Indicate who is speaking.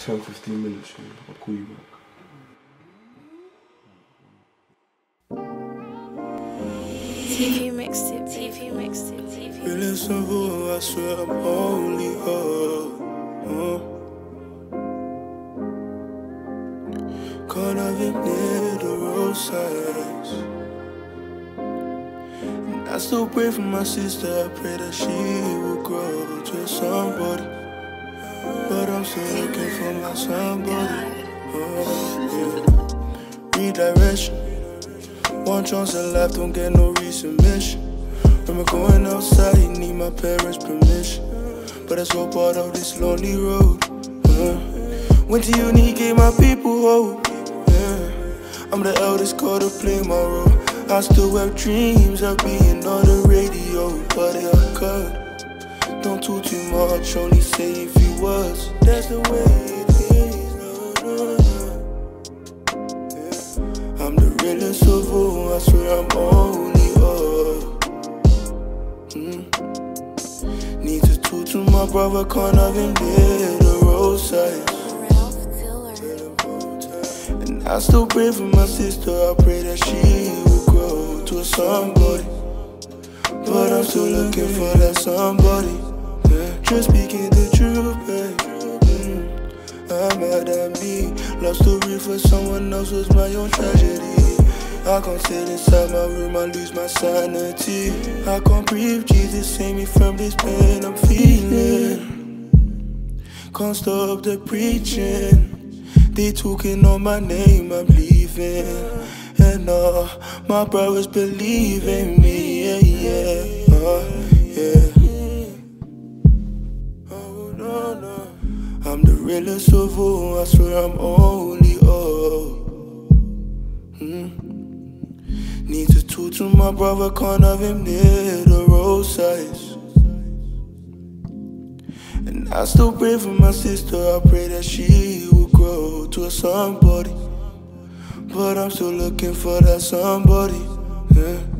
Speaker 1: 10, 15 minutes, yeah. I'll call you back.
Speaker 2: TV mixtape, TV mixtape, TV.
Speaker 3: Really simple, I swear I'm holy. up. Uh. Caught up in near the roadsides. And I still pray for my sister, I pray that she will grow to somebody. But I'm still looking for my somebody. Uh, yeah. Redirection. One chance in life, don't get no resubmission. Remember going outside, you need my parents' permission. But that's all part of this lonely road. Uh, went to uni, gave my people hope. Yeah. I'm the eldest, called to play my role. I still have dreams of being on the radio, but it occurred. Talk too much, only say if you was. That's the way it is. No, no, no. I'm the realest of all, I swear I'm only up. Mm. Need to talk to my brother, can't even bear the roadside. And I still pray for my sister, I pray that she will grow to somebody. But I'm still looking for that somebody. Just speaking the truth, babe. Mm. I'm mad at me. Love story for someone else was my own tragedy. I can't sit inside my room, I lose my sanity. I can't breathe, Jesus save me from this pain I'm feeling. Can't stop the preaching. They talking on my name, I'm leaving. And all my brothers believe in me, no, no. I'm the realest of all, I swear I'm only up. Mm. Need to talk to my brother, can't have him near the roadsides. And I still pray for my sister, I pray that she will grow to a somebody. But I'm still looking for that somebody. Yeah.